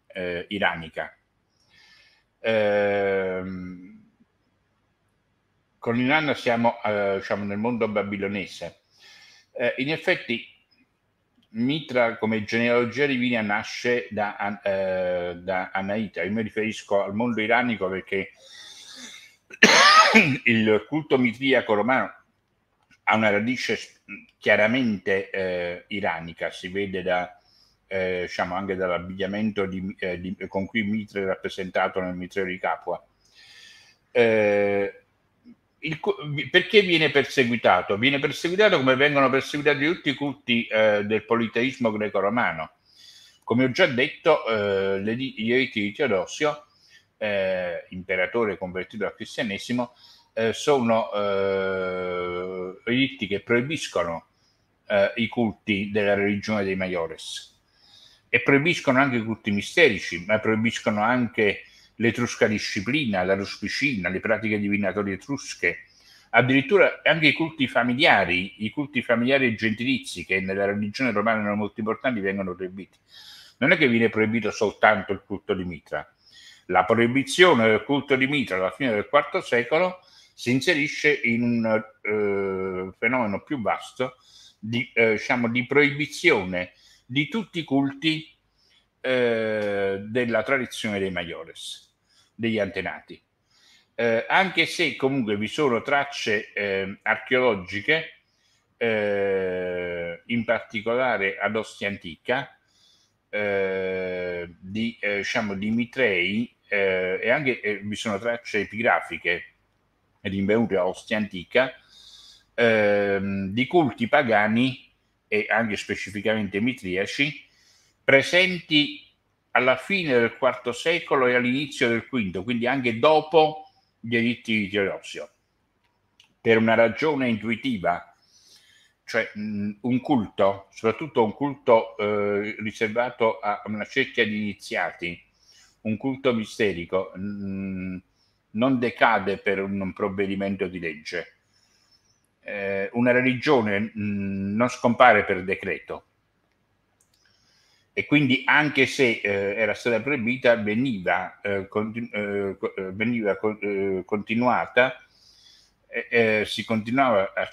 eh, iranica Ehm, con Inanna siamo eh, diciamo, nel mondo babilonese. Eh, in effetti Mitra come genealogia divina nasce da, eh, da Anaita. Io mi riferisco al mondo iranico perché il culto mitriaco romano ha una radice chiaramente eh, iranica, si vede da eh, diciamo anche dall'abbigliamento di, eh, di, con cui Mitre è rappresentato nel Mitreo di Capua. Eh, il, perché viene perseguitato? Viene perseguitato come vengono perseguitati tutti i culti eh, del politeismo greco-romano. Come ho già detto, eh, gli eriti di Teodosio, eh, imperatore convertito al cristianesimo, eh, sono eh, riti che proibiscono eh, i culti della religione dei maiores e proibiscono anche i culti misterici, ma proibiscono anche l'etrusca disciplina, la ruspicina, le pratiche divinatorie etrusche, addirittura anche i culti familiari, i culti familiari e gentilizi che nella religione romana erano molto importanti vengono proibiti. Non è che viene proibito soltanto il culto di Mitra. La proibizione del culto di Mitra alla fine del IV secolo si inserisce in un eh, fenomeno più vasto di, eh, diciamo, di proibizione di tutti i culti eh, della tradizione dei maiores, degli antenati. Eh, anche se comunque vi sono tracce eh, archeologiche, eh, in particolare ad Ostia Antica, eh, di, eh, diciamo, di Mitrei e anche vi sono tracce epigrafiche rinvenute a Ostia Antica ehm, di culti pagani e anche specificamente mitriaci, presenti alla fine del IV secolo e all'inizio del V, quindi anche dopo gli editti di Teodosio, per una ragione intuitiva, cioè un culto, soprattutto un culto eh, riservato a una cerchia di iniziati, un culto misterico, mh, non decade per un provvedimento di legge. Eh, una religione mh, non scompare per decreto e quindi anche se eh, era stata proibita veniva, eh, continu- eh, eh, veniva eh, continuata si continuava, a,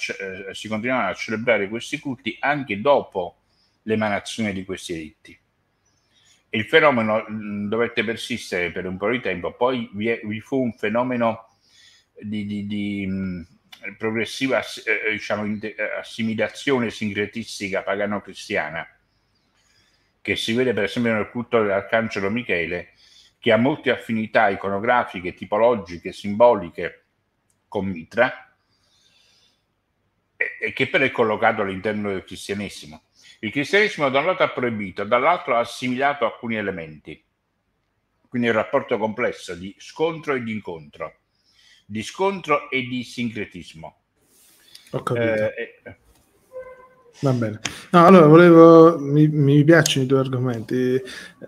si continuavano a celebrare questi culti anche dopo l'emanazione di questi editti. Il fenomeno mh, mm, dovette persistere per un po' di tempo, poi vi, vi fu un fenomeno di, di, di, mh, mm, progressiva eh, diciamo, eh, assimilazione sincretistica pagano-cristiana, che si vede per esempio nel culto dell'Arcangelo Michele, che ha molte affinità iconografiche, tipologiche, simboliche con Mitra, e, che però è collocato all'interno del cristianesimo. Il cristianesimo da un lato ha proibito, dall'altro ha assimilato alcuni elementi. Quindi un rapporto complesso di scontro e di incontro di scontro e di sincretismo. Ho capito. Eh, eh. Va bene. No, allora volevo, mi, mi, piacciono i tuoi argomenti.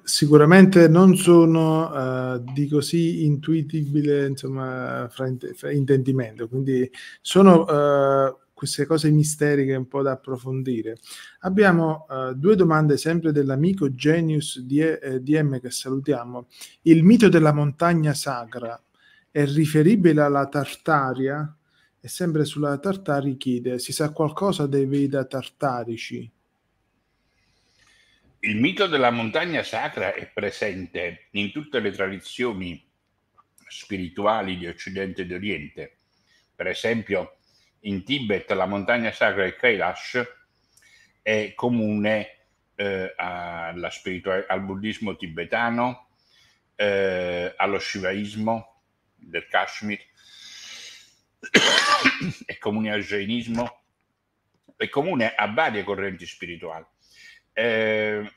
Sicuramente non sono uh, di così intuitibile, insomma, fra, fra intendimento, quindi sono uh, queste cose misteriche un po' da approfondire. Abbiamo uh, due domande sempre dell'amico Genius DM che salutiamo. Il mito della montagna sacra è riferibile alla Tartaria e sempre sulla Tartari chiede si sa qualcosa dei Veda tartarici il mito della montagna sacra è presente in tutte le tradizioni spirituali di Occidente e di Oriente. Per esempio, in Tibet la montagna sacra del Kailash è comune eh, spiritu- al buddismo tibetano, eh, allo shivaismo, del Kashmir, è comune al jainismo, è comune a varie correnti spirituali. Eh,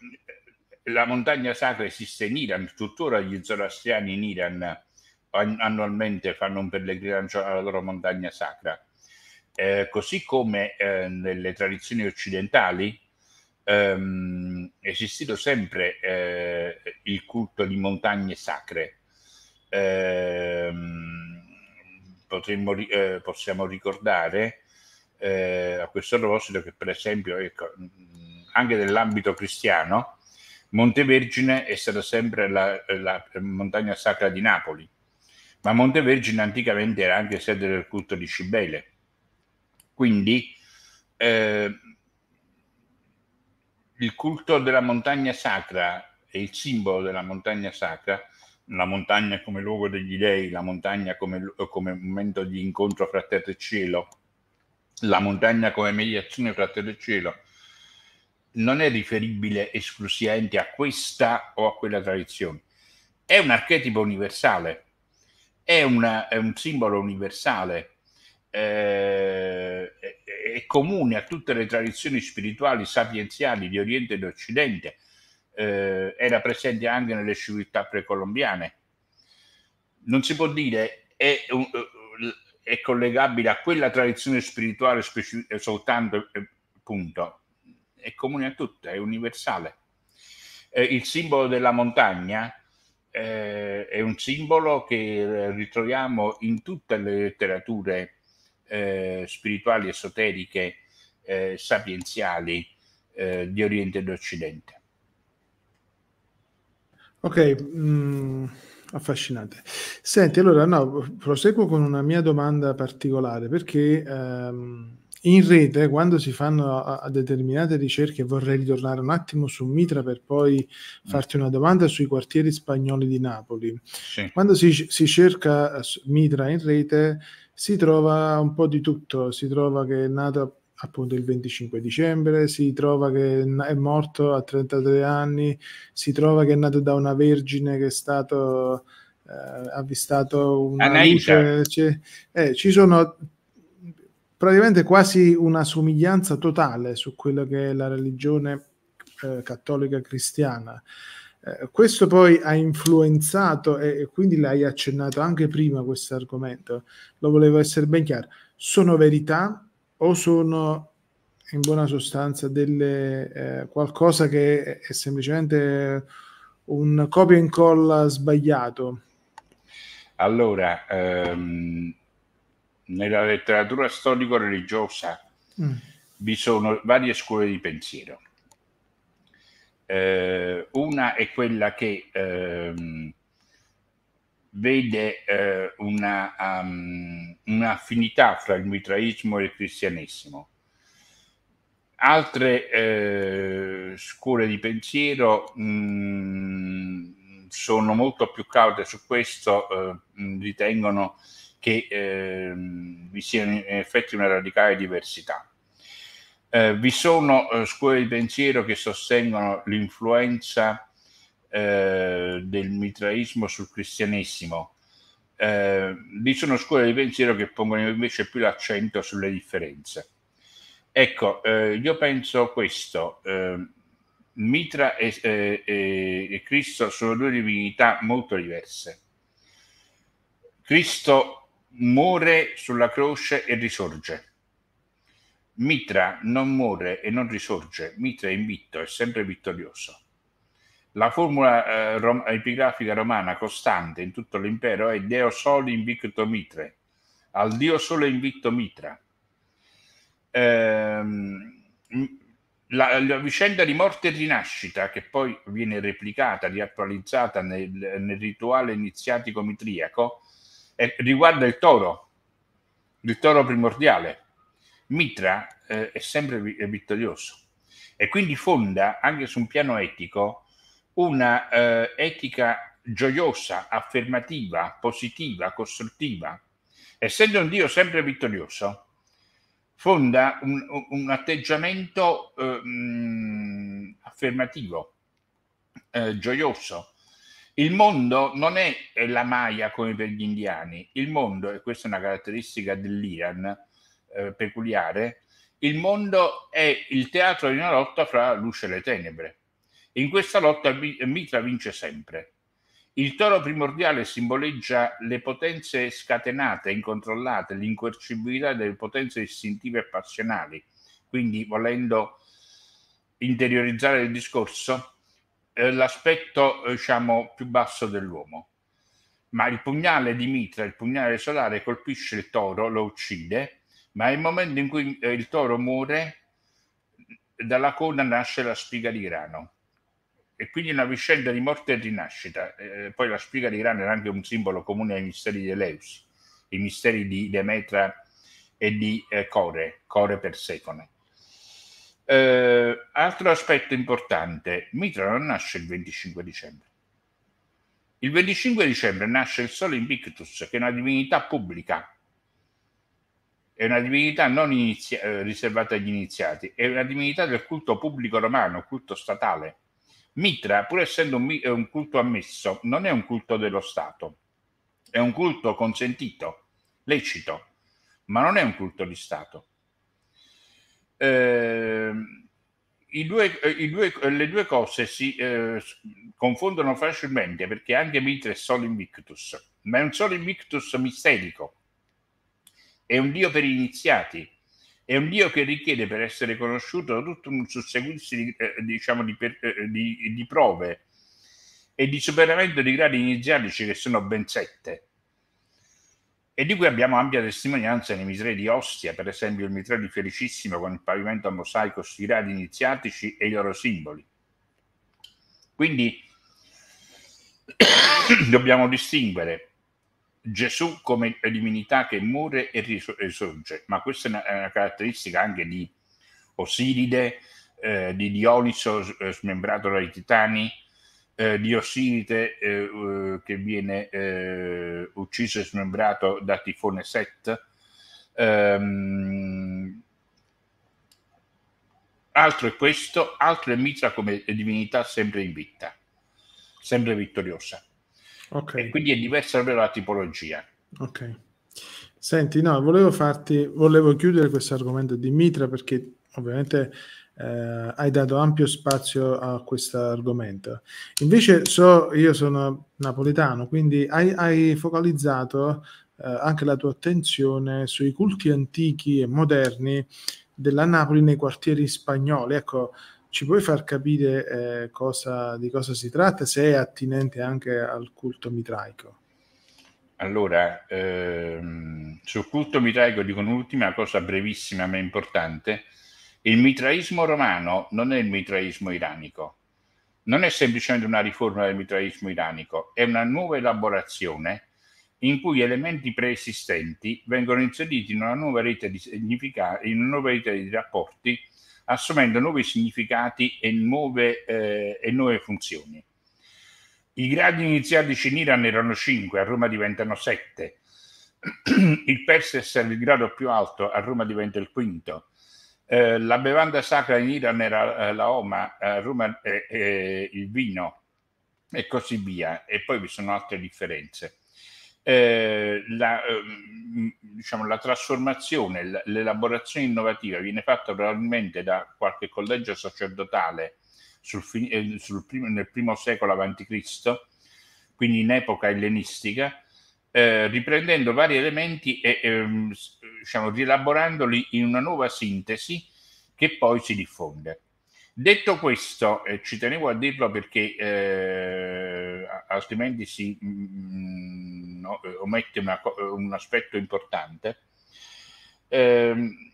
la montagna sacra esiste in Iran, tuttora gli zoroastriani in Iran annualmente fanno un pellegrinaggio alla loro montagna sacra. Eh, così come eh, nelle tradizioni occidentali ehm, è esistito sempre eh, il culto di montagne sacre, ehm, potremmo, eh, possiamo ricordare eh, a questo proposito che per esempio ecco, anche nell'ambito cristiano Montevergine è stata sempre la, la, montagna sacra di Napoli, ma Montevergine anticamente era anche sede del culto di Cibele. Quindi eh, il culto della montagna sacra e il simbolo della montagna sacra la montagna come luogo degli dei, la montagna come, come momento di incontro fra terra e cielo, la montagna come mediazione fra terra e cielo, non è riferibile esclusivamente a questa o a quella tradizione. È un archetipo universale, è, una, è un simbolo universale, eh, è comune a tutte le tradizioni spirituali sapienziali di Oriente ed Occidente, eh, era presente anche nelle civiltà precolombiane. Non si può dire è, è collegabile a quella tradizione spirituale specific- soltanto, eh, punto. È comune a tutte, è universale. Eh, il simbolo della montagna eh, è un simbolo che ritroviamo in tutte le letterature eh, spirituali, esoteriche, eh, sapienziali eh, di Oriente ed Occidente. Ok, mm, affascinante. Senti, allora no, proseguo con una mia domanda particolare perché ehm, in rete, quando si fanno a, a, determinate ricerche, vorrei ritornare un attimo su Mitra per poi mm. farti una domanda sui quartieri spagnoli di Napoli. Sì. Quando si, si cerca Mitra in rete, si trova un po' di tutto, si trova che è nato appunto il 25 dicembre, si trova che è morto a 33 anni, si trova che è nato da una vergine che è stato eh, avvistato una Anaita. luce, cioè, eh, ci sono praticamente quasi una somiglianza totale su quello che è la religione eh, cattolica cristiana. Eh, questo poi ha influenzato, e, e quindi l'hai accennato anche prima questo argomento, lo volevo essere ben chiaro, sono verità o sono in buona sostanza delle, eh, qualcosa che è semplicemente un copia e incolla sbagliato? Allora, ehm, nella letteratura storico-religiosa mm. vi sono varie scuole di pensiero eh, una è quella che ehm, vede eh, una, um, un'affinità fra il mitraismo e il cristianesimo. Altre eh, scuole di pensiero mh, mm, sono molto più caute su questo, eh, ritengono che ehm, vi sia in effetti una radicale diversità. Eh, vi sono eh, scuole di pensiero che sostengono l'influenza eh, del mitraismo sul cristianesimo. Eh, vi sono scuole di pensiero che pongono invece più l'accento sulle differenze. Ecco, eh, io penso questo. Eh, Mitra e, e, e Cristo sono due divinità molto diverse. Cristo muore sulla croce e risorge Mitra non muore e non risorge, Mitra è invitto, è sempre vittorioso. La formula eh, rom- epigrafica romana costante in tutto l'impero è Deo soli invicto Mitre, al Dio solo invitto Mitra. Ehm, la, la, vicenda di morte e rinascita, che poi viene replicata, riattualizzata nel, nel rituale iniziatico mitriaco, è, riguarda il toro, il toro primordiale. Mitra eh, è sempre vittorioso. E quindi fonda anche su un piano etico una eh, etica gioiosa, affermativa, positiva, costruttiva. Essendo un Dio sempre vittorioso, fonda un, un atteggiamento eh, affermativo, eh, gioioso. Il mondo non è la Maya come per gli indiani, il mondo, e questa è una caratteristica dell'Iran, eh, peculiare, il mondo è il teatro di una lotta fra luce e le tenebre. In questa lotta Mitra vince sempre. Il toro primordiale simboleggia le potenze scatenate, incontrollate, l'incoercibilità delle potenze istintive e passionali. Quindi, volendo interiorizzare il discorso, eh, l'aspetto diciamo, più basso dell'uomo. Ma il pugnale di Mitra, il pugnale solare, colpisce il toro, lo uccide ma nel momento in cui eh, il toro muore, dalla coda nasce la spiga di grano. E quindi una vicenda di morte e rinascita. Eh, poi la spiga di grano era anche un simbolo comune ai misteri di Eleus, i misteri di Demetra e di eh, Core, Core Persefone. Eh, altro aspetto importante, Mitra non nasce il 25 dicembre. Il 25 dicembre nasce il Sole Invictus, che è una divinità pubblica, è una divinità non inizia- eh, riservata agli iniziati, è una divinità del culto pubblico romano, culto statale. Mitra, pur essendo un, un culto ammesso, non è un culto dello Stato, è un culto consentito, lecito. ma non è un culto di Stato. Eh, i due, i due, le due cose si eh, confondono facilmente perché anche Mitra è Sol Invictus, ma è un Sol Invictus misterico, è un Dio per iniziati, è un Dio che richiede per essere conosciuto tutto un susseguirsi di, eh, diciamo, di, eh, di, di prove e di superamento di gradi iniziatici che sono ben sette e di cui abbiamo ampia testimonianza nei mitrei di Ostia, per esempio il mitreo di Felicissimo con il pavimento a mosaico sui gradi iniziatici e i loro simboli. Quindi dobbiamo distinguere Gesù come divinità che muore e risorge, ma questa è una, è una caratteristica anche di Osiride, eh, di Dioniso eh, smembrato dai titani, eh, di Osiride eh, eh, che viene eh, ucciso e smembrato da Tifone Set. Um, altro è questo, altro è Mitra come divinità sempre in vita, sempre vittoriosa. Okay. E quindi è diversa proprio la tipologia. Ok. Senti, no, volevo farti, volevo chiudere questo argomento di Mitra perché ovviamente eh, hai dato ampio spazio a questo argomento. Invece so, io sono napoletano, quindi hai, hai focalizzato eh, anche la tua attenzione sui culti antichi e moderni della Napoli nei quartieri spagnoli. Ecco, ci puoi far capire eh, cosa, di cosa si tratta, se è attinente anche al culto mitraico? Allora, ehm, sul culto mitraico dico un'ultima cosa brevissima ma importante il mitraismo romano non è il mitraismo iranico, non è semplicemente una riforma del mitraismo iranico, è una nuova elaborazione in cui elementi preesistenti vengono inseriti in una nuova rete di in una nuova rete di rapporti, assumendo nuovi significati e nuove, eh, e nuove funzioni. I gradi iniziatici in Iran erano 5, a Roma diventano 7. Il Perses è il grado più alto, a Roma diventa il quinto. Eh, la bevanda sacra in Iran era eh, la Oma, a Roma eh, il vino e così via, e poi vi sono altre differenze. Eh, la, ehm, diciamo, la, trasformazione, l'elaborazione innovativa viene fatta probabilmente da qualche collegio sacerdotale sul, sul primo, nel primo secolo a.C., quindi in epoca ellenistica, eh, riprendendo vari elementi e ehm, diciamo, rielaborandoli in una nuova sintesi che poi si diffonde. Detto questo, eh, ci tenevo a dirlo perché eh, altrimenti si mh, mm, no, omette una, un aspetto importante. Ehm,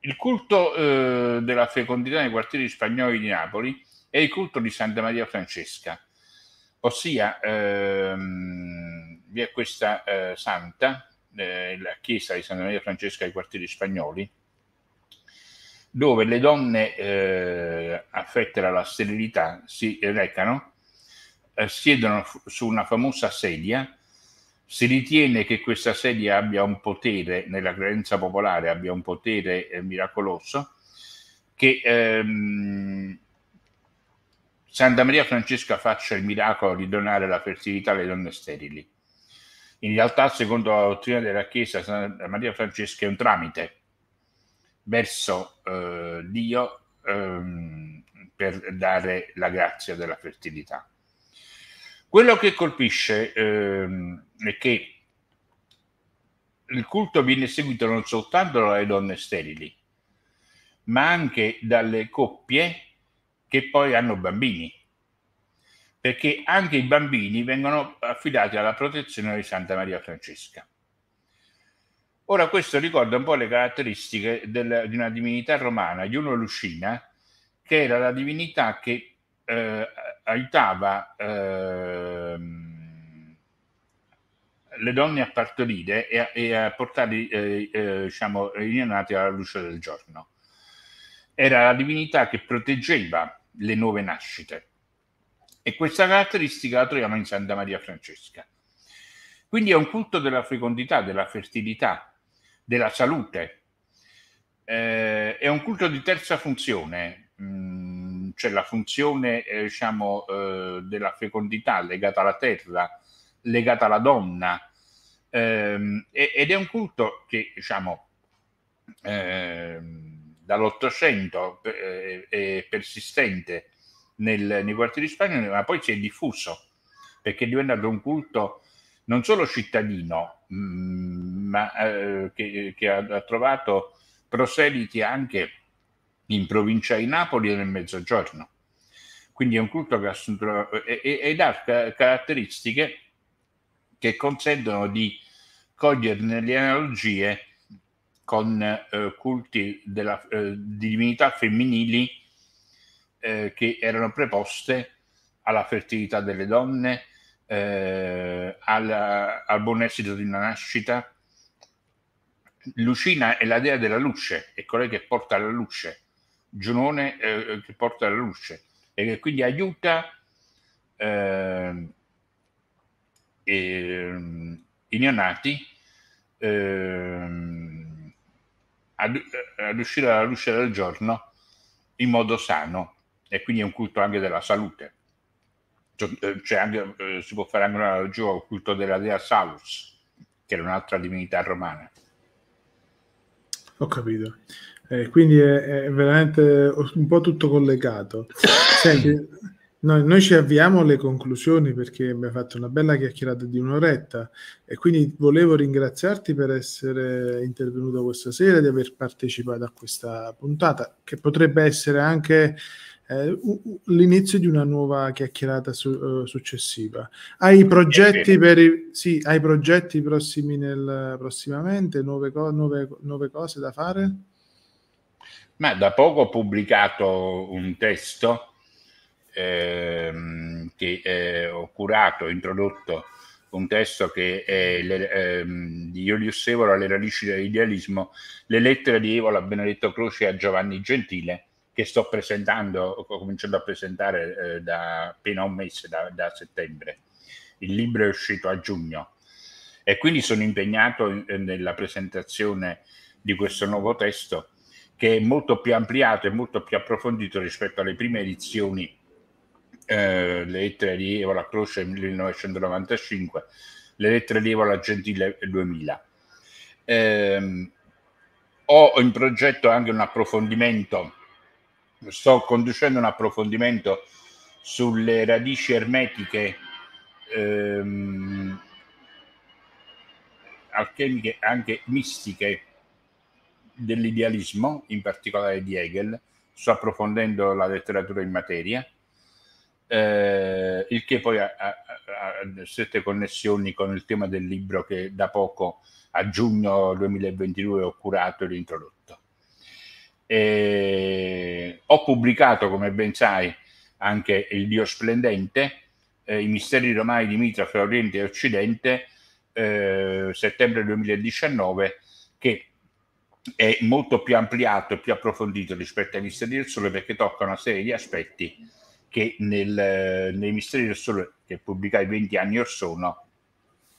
il culto eh, della fecondità nei quartieri spagnoli di Napoli è il culto di Santa Maria Francesca, ossia ehm, vi è questa eh, santa, eh, la chiesa di Santa Maria Francesca ai quartieri spagnoli, dove le donne eh, affette dalla sterilità si recano, eh, siedono su una famosa sedia, si ritiene che questa sedia abbia un potere, nella credenza popolare, abbia un potere eh, miracoloso, che ehm, Santa Maria Francesca faccia il miracolo di donare la fertilità alle donne sterili. In realtà, secondo la dottrina della Chiesa, Santa Maria Francesca è un tramite verso eh, Dio ehm, per dare la grazia della fertilità. Quello che colpisce ehm, è che il culto viene seguito non soltanto dalle donne sterili, ma anche dalle coppie che poi hanno bambini perché anche i bambini vengono affidati alla protezione di Santa Maria Francesca. Ora questo ricorda un po' le caratteristiche del, di una divinità romana, Iuno Lucina, che era la divinità che eh, aiutava eh, le donne a partorire e a, e a portare eh, eh, diciamo, i neonati alla luce del giorno. Era la divinità che proteggeva le nuove nascite e questa caratteristica la troviamo in Santa Maria Francesca. Quindi è un culto della fecondità, della fertilità, della salute. Eh, è un culto di terza funzione, mm, cioè la funzione eh, diciamo, eh, della fecondità legata alla terra, legata alla donna, ehm, ed è un culto che diciamo, eh, dall'Ottocento eh, è persistente nel, nei quartieri spagoli, ma poi si è diffuso perché è diventato un culto non solo cittadino, mh, mm, ma eh, che, che ha, ha, trovato proseliti anche in provincia di Napoli e nel Mezzogiorno. Quindi è un culto che ha assunto ed ha caratteristiche che consentono di coglierne le analogie con eh, culti della, eh, di divinità femminili eh, che erano preposte alla fertilità delle donne, eh, alla, al buon esito di una nascita. Lucina è la dea della luce, è colei che porta la luce, Giunone eh, che porta la luce e che quindi aiuta eh, eh, i neonati eh, ad, ad uscire alla luce del giorno in modo sano e quindi è un culto anche della salute. Cioè, cioè anche, eh, si può fare anche un'analogia al culto della dea Salus, che era un'altra divinità romana. Ho capito. Eh, quindi è, è, veramente un po' tutto collegato. Senti, noi, noi, ci avviamo alle conclusioni perché abbiamo fatto una bella chiacchierata di un'oretta e quindi volevo ringraziarti per essere intervenuto questa sera, di aver partecipato a questa puntata, che potrebbe essere anche eh, l'inizio di una nuova chiacchierata su, uh, successiva. Hai progetti, per i, sì, hai progetti prossimi nel, prossimamente, nuove, co- nuove, nuove cose da fare? Ma da poco ho pubblicato un testo ehm, che eh, ho curato, ho introdotto un testo che è le, ehm, di Iulius Evola, Le radici dell'idealismo, le lettere di Evola a Benedetto Croce e a Giovanni Gentile, che sto presentando, ho cominciato a presentare eh, da appena un mese, da, da, settembre. Il libro è uscito a giugno e quindi sono impegnato in, nella presentazione di questo nuovo testo che è molto più ampliato e molto più approfondito rispetto alle prime edizioni, eh, le lettere di Evola Croce 1995, le lettere di Evola Gentile 2000. Eh, ho in progetto anche un approfondimento, sto conducendo un approfondimento sulle radici ermetiche ehm, alchemiche, anche mistiche dell'idealismo, in particolare di Hegel, sto approfondendo la letteratura in materia, eh, il che poi ha, ha, ha strette connessioni con il tema del libro che da poco, a giugno 2022, ho curato e introdotto. Ho pubblicato, come ben sai, anche Il Dio Splendente, eh, i misteri romani di Mitra fra Oriente e Occidente, eh, settembre 2019, che è molto più ampliato e più approfondito rispetto ai misteri del sole perché tocca una serie di aspetti che nel, nei misteri del sole che pubblicai 20 anni or sono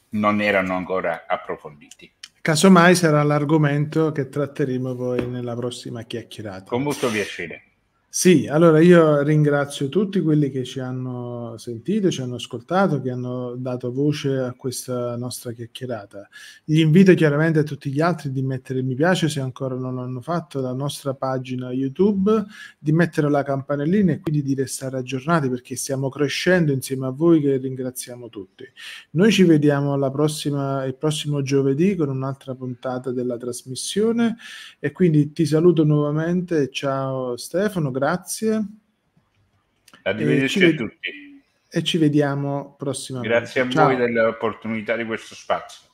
non erano ancora approfonditi. Casomai sarà l'argomento che tratteremo poi nella prossima chiacchierata. Con molto piacere. Sì, allora io ringrazio tutti quelli che ci hanno sentito, ci hanno ascoltato, che hanno dato voce a questa nostra chiacchierata. Gli invito chiaramente a tutti gli altri di mettere mi piace se ancora non l'hanno fatto la nostra pagina YouTube, di mettere la campanellina e quindi di restare aggiornati perché stiamo crescendo insieme a voi che ringraziamo tutti. Noi ci vediamo prossima, il prossimo giovedì con un'altra puntata della trasmissione e quindi ti saluto nuovamente. Ciao Stefano grazie. Arrivederci a tutti. E ci vediamo prossimamente. Grazie a Ciao. voi dell'opportunità di questo spazio.